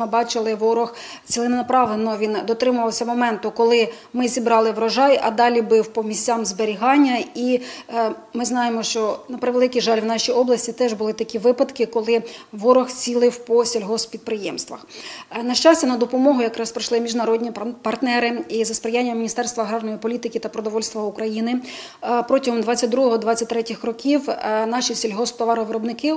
Ми бачили, ворог ціленаправленно він дотримувався моменту, коли ми зібрали врожай, а далі бив по місцям зберігання. І е, ми знаємо, що на превеликий жаль в нашій області теж були такі випадки, коли ворог цілив по сільгоспідприємствах. Е, На щастя, на допомогу якраз прийшли міжнародні пар- партнери і за сприяння Міністерства аграрної політики та продовольства України е, протягом 22-23 років наші сільгосптоваровиробники,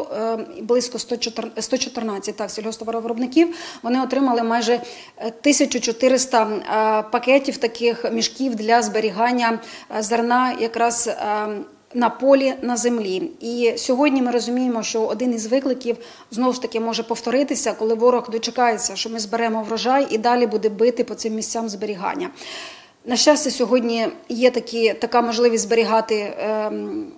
близько 114 114 так, сільгосптоваровиробників, вони отримали майже е, 1400 е, пакетів таких мішків для зберігання е, зерна якраз е, на полі на землі. І сьогодні ми розуміємо, що один із викликів знову ж таки може повторитися, коли ворог дочекається, що ми зберемо врожай і далі буде бити по цим місцям зберігання. На щастя, сьогодні є такі, така можливість зберігати. ем,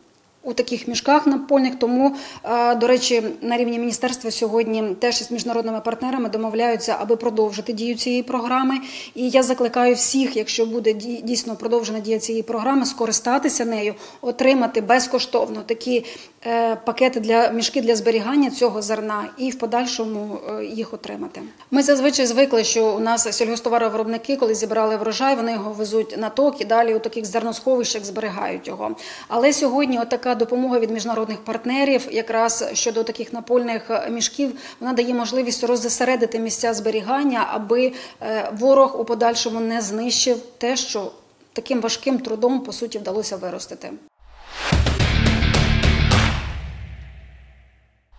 у таких мішках напольних. Тому, е, до речі, на рівні міністерства сьогодні теж із міжнародними партнерами домовляються, аби продовжити дію цієї програми. І я закликаю всіх, якщо буде дійсно продовжена дія цієї програми, скористатися нею, отримати безкоштовно такі е, пакети для мішки для зберігання цього зерна і в подальшому е, їх отримати. Ми зазвичай звикли, що у нас сільгосптоваровиробники, коли зібрали врожай, вони його везуть на ток і далі у таких зерносховищах зберігають його. Але сьогодні допомога від міжнародних партнерів, якраз щодо таких напольних е, мішків, вона дає можливість роззасередити місця зберігання, аби е, ворог у подальшому не знищив те, що таким важким трудом по суті вдалося виростити.